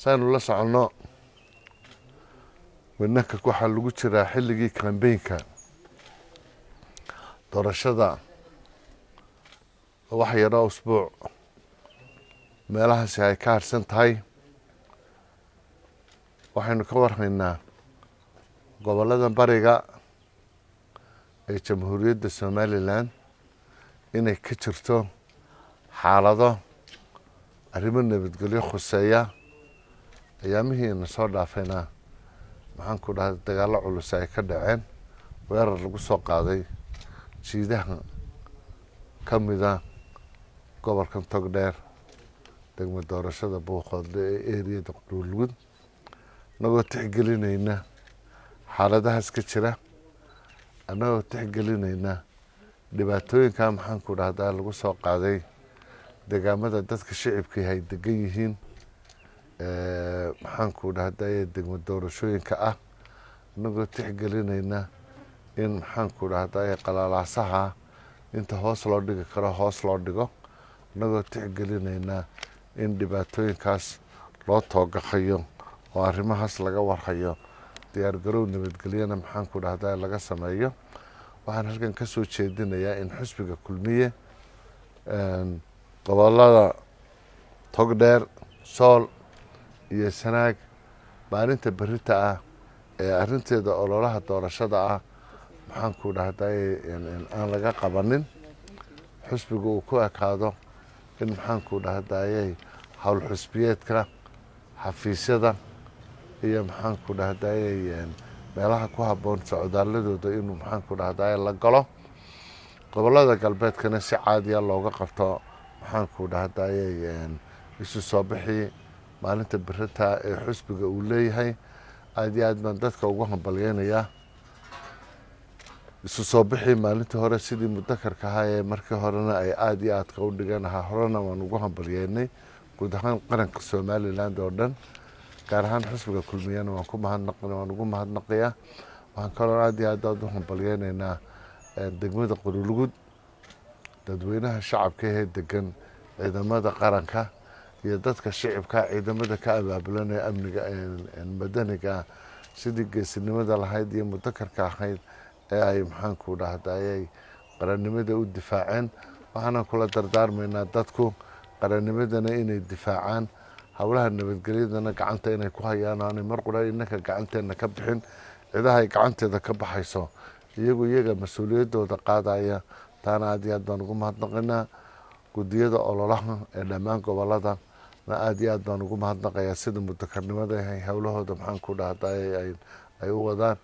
saynu la soconno. Wadnanka waxaa lagu jiraa xilligii kambeynka doorashada. Wax yaroo usbuuc. Meelahaasi ay ka harsan tahay. Waxaynu ka warhaynaa gobollada bariga ee jamhuuriyadda somalilan inay ka jirto xaalado arrimo nabadgelyo khuseeya ayaamihiina soo dhaafayna maxaan ku dhahay dagaallo culus ay ka dhaceen weerar lagu soo qaaday jiidaha ka mida gobolkan togdheer degmo doorashada buuqoodle ee eriyada qudhuulgud annagoo tixgelinayna xaaladahaas ka jira. Annagoo tixgelinayna dhibaatooyinka maxaan ku dhahdaa lagu soo qaaday. Degaamada dadka shicibkii ay degan yihiin maxaan ku dhahday degmo doorashooyinka ah annagoo tixgelinayna in maxaan ku dhahday qalaalaasaha inta hoos loo dhigi karo hoos loo dhigo annagoo tixgelinaynaa in dhibaatooyinkaas loo toogaqayo oo arrimahaas laga warhayo. Diyaargarow nabadgelyana maxaan ku dhahdaa laga sameeyo. Waxaan halkan ka soo jeedinayaa in xusbiga kulmiye gobollada togdheer sool iyo sanaag maalinta berita ah ee arinteeda ololaha doorashada ah. Maxaan ku dhahday aan laga qabanin. Xusbiga uu ku ekaado. In maxaan ku dhahdayey howl xusbiyeedka xafiisyada iyo maxaan ku dhahdayey meelaha ku habboon socdaaladooda inuu maxaan ku dhahday la galo. Gobolada galbeedkana si caadiya looga qabto. Maxaan ku dhahdayey isu soo bixii maalinta berita ee xusbiga uu leeyahay aada iyo aad baan dadka ugu hambalyeynayaa isu soo bixii maalintii hore sidii mudakarka ahaa ee markii horena ay aada iyo aadka u dhigeen ahaa. Horena waan ugu hambalyeynay guud ahaan qaranka somaliland oo dhan. Gaar ahaan xusbiga kulmiyana waan ku mahadnaq waan ugu mahadnaqayaa waxaan kaloo aada iyo aad aad u hambalyeynaynaa degmada qurulugud dadweynaha shacabka ee degan ciidamada qaranka iyo dadka shicibka ciidamada ka abaabulanaya amniga madaniga sidii geesinimada lahayd iyo mudakarka ahayd ee ay maxaan ku dhahdayay qarannimada u difaaceen. Waxaana kula dardaarmaynaa dadku qarannimadana inay difaacaan. Howlaha nabadgelyadana gacanta inay ku hayaan aanay mar qura inanka gacanteena ka bixin cidaha gacanteeda ka baxayso. Iyagu iyaga mas'uuliyaddooda qaadaya taana aad iyo aad baan ugu mahadnaqaynaa guddiyada ololaha ee dhammaan gobollada aada iyo aad baan ugu mahadnaqayaa sida mudakarnimada howlahooda maxaan ku dhahday ay u wadaan